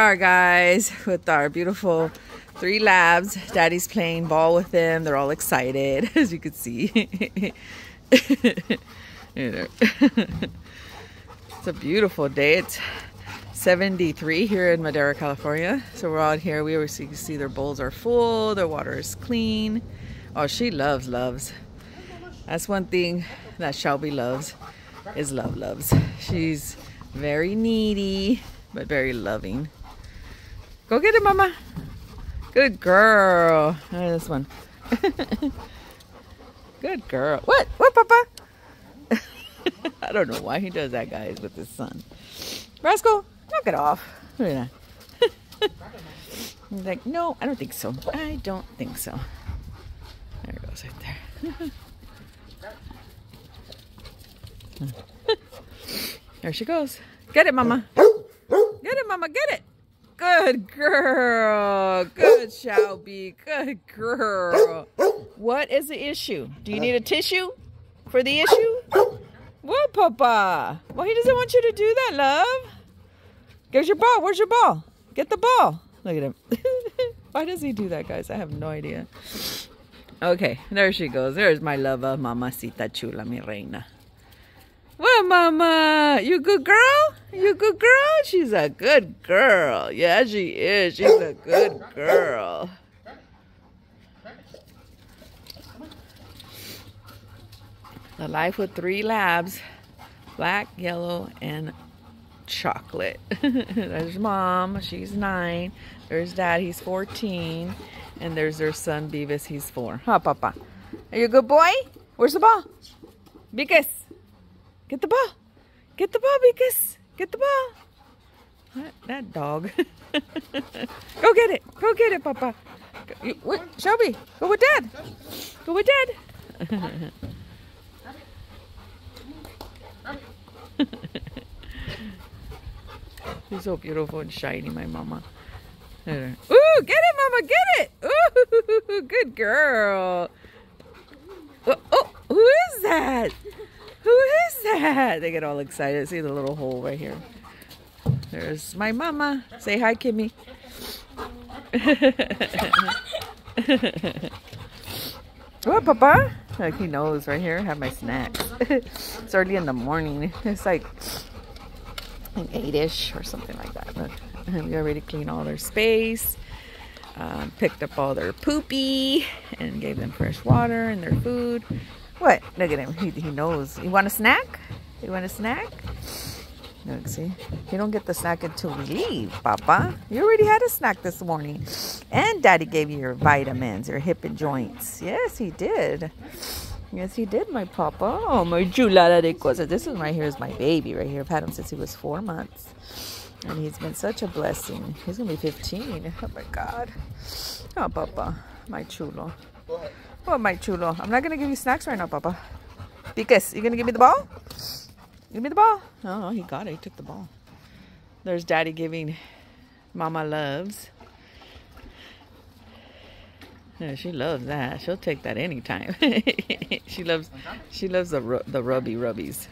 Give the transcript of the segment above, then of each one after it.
Our guys with our beautiful three labs. Daddy's playing ball with them. They're all excited, as you can see. it's a beautiful day. It's 73 here in Madera, California. So we're out here. We always see their bowls are full. Their water is clean. Oh, she loves loves. That's one thing that Shelby loves is love loves. She's very needy, but very loving. Go get it, mama. Good girl. Oh, this one. Good girl. What? What, papa? I don't know why he does that, guys, with his son. Rascal, knock it off. Look at that. He's like, no, I don't think so. I don't think so. There it goes right there. there she goes. Get it, mama. Get it, mama. Get it. Good girl. Good Shelby. Good girl. What is the issue? Do you need a tissue for the issue? What, Papa? Well, he doesn't want you to do that, love. Get your ball. Where's your ball? Get the ball. Look at him. Why does he do that, guys? I have no idea. Okay, there she goes. There's my lover, Mamacita Chula, mi reina. Well, Mama, you good girl? You good girl? She's a good girl. Yeah, she is. She's a good girl. The life with three labs, black, yellow, and chocolate. there's mom, she's nine. There's dad, he's 14. And there's their son, Beavis, he's four. Huh, Papa? Are you a good boy? Where's the ball? Beavis. Get the ball. Get the ball, Beavis. Get the ball. That, that dog. go get it. Go get it, Papa. You, wait, Shelby, go with Dad. Go with Dad. She's so beautiful and shiny, my mama. Ooh, get it, mama, get it. Ooh, good girl. Oh, oh, who is that? Who is that? They get all excited. See the little hole right here. There's my mama. Say hi, Kimmy. what, Papa? Like he knows right here. I have my snacks. it's early in the morning. It's like, an 8-ish or something like that. Look, we already cleaned all their space. Um, picked up all their poopy and gave them fresh water and their food. What? Look at him. He, he knows. You want a snack? You want a snack? Look, see? You don't get the snack until we leave, Papa. You already had a snack this morning. And Daddy gave you your vitamins, your hip and joints. Yes, he did. Yes, he did, my papa. Oh, my chulada de cosas. This one right here is my baby right here. I've had him since he was four months. And he's been such a blessing. He's going to be 15. Oh, my God. Oh, papa. My chulo. Oh, my chulo. I'm not going to give you snacks right now, papa. Because you going to give me the ball? Give me the ball. Oh, no, he got it. He took the ball. There's daddy giving mama loves. Yeah, she loves that. She'll take that anytime. she loves she loves the the rubby rubbies.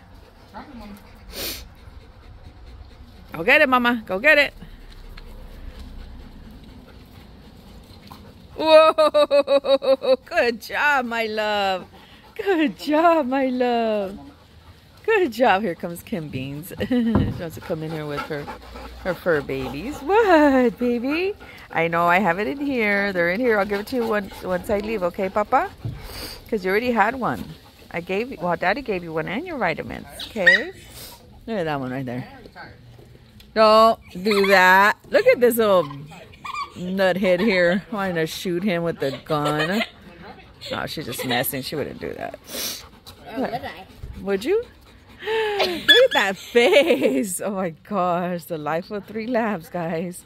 Go get it, mama. Go get it. Whoa! Good job, my love. Good job, my love. Good job. Here comes Kim Beans. she wants to come in here with her her fur babies. What, baby? I know I have it in here. They're in here. I'll give it to you once, once I leave, okay, Papa? Because you already had one. I gave you, well, Daddy gave you one and your vitamins, okay? Look at that one right there. Don't do that. Look at this little nuthead here wanting to shoot him with the gun. Oh, she's just messing. She wouldn't do that. Oh, would you? Look at that face. Oh my gosh. The life of three labs, guys.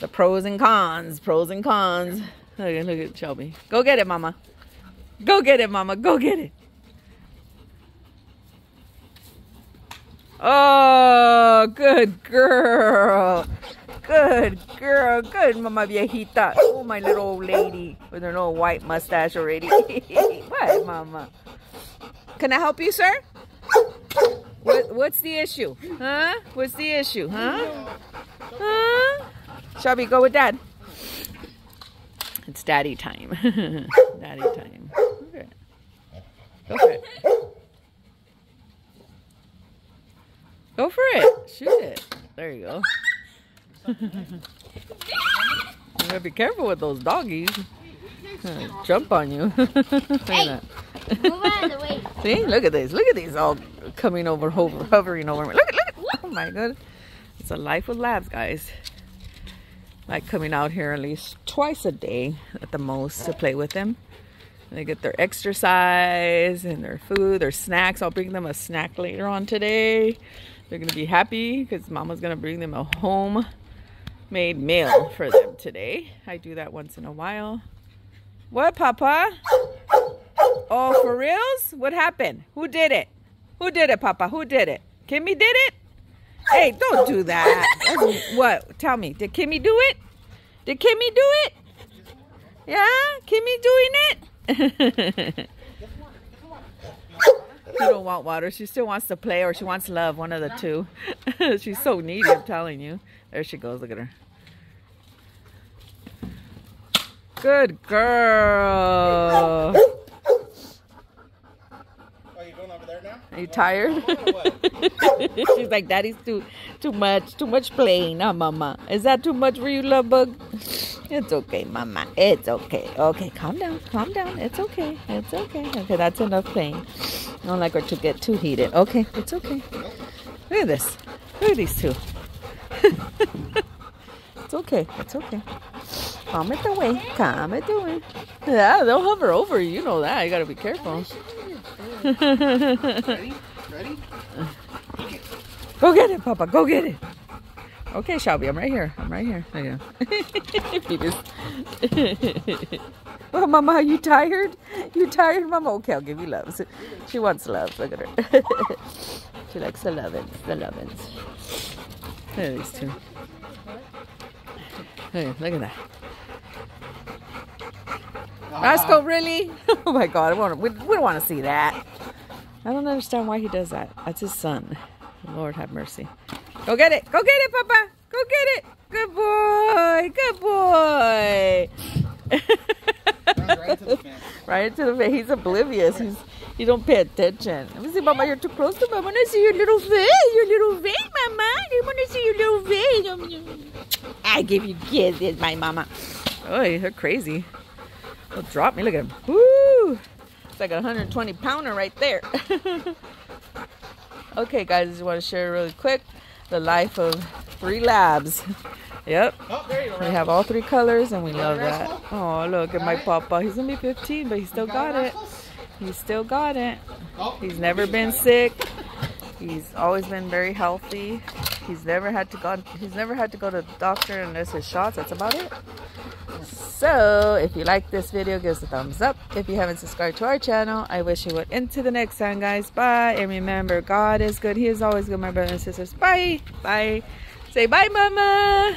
The pros and cons. Pros and cons. Look at, look at Shelby. Go get it, mama. Go get it, mama. Go get it. Oh, good girl. Good girl. Good, mama viejita. Oh, my little old lady with her little white mustache already. what, mama? Can I help you, sir? What, what's the issue? Huh? What's the issue? Huh? Huh? Shelby, go with dad. It's daddy time. daddy time. Go for it. Go for it. Shoot it. There you go. you gotta be careful with those doggies. Jump on you. hey, move out of the way. See, look at this. Look at these all coming over, hover, hovering over me. Look, at, look. Oh my god. It's a life with labs, guys. Like coming out here at least twice a day at the most to play with them. They get their exercise and their food, their snacks. I'll bring them a snack later on today. They're going to be happy because mama's going to bring them a homemade meal for them today. I do that once in a while. What, Papa? Oh, for reals? What happened? Who did it? Who did it, Papa? Who did it? Kimmy did it? Hey, don't do that. What? Tell me. Did Kimmy do it? Did Kimmy do it? Yeah? Kimmy doing it? she don't want water. She still wants to play or she wants love. One of the two. She's so needy, I'm telling you. There she goes. Look at her. Good girl. Are you tired? She's like, Daddy's too too much, too much playing, huh, Mama? Is that too much for you, love bug? It's okay, Mama. It's okay. Okay, calm down, calm down. It's okay. It's okay. Okay, that's enough playing. I don't like her to get too heated. Okay, it's okay. Look at this. Look at these two. It's okay. It's okay. Calm it away. Calm it away. Yeah, they'll hover over you. You know that. You gotta be careful. Ready? Ready? Go get it, Papa. Go get it. Okay, Shelby, I'm right here. I'm right here. There you go. just... oh, Mama, are you tired? You tired, Mama? Okay, I'll give you loves. She wants love. Look at her. she likes the lovins. The lovins. Look at these two. Hey, look at that. Roscoe, uh-huh. really? oh my God, we, we don't want to see that. I don't understand why he does that. That's his son. Lord have mercy. Go get it. Go get it, Papa. Go get it. Good boy. Good boy. right into the face. Right into the face. He's oblivious. He's you don't pay attention. Let me see, Mama. You're too close to me. I see your little face. Your little face, Mama. I want to little face. I give you kisses, my Mama. Oh, you're crazy. He'll drop me. Look at him. Woo! It's like a 120 pounder right there. okay, guys, I just want to share really quick the life of three labs. Yep. Oh, go, we have all three colors and we love that. Oh, look at my papa. He's going to be 15, but he still got it. He still got it. Oh. He's never been sick. He's always been very healthy. He's never had to go he's never had to go to the doctor unless his shots. That's about it. So, if you like this video, give us a thumbs up. If you haven't subscribed to our channel, I wish you would. Until the next time, guys. Bye. And remember, God is good. He is always good, my brothers and sisters. Bye. Bye. Say bye, Mama.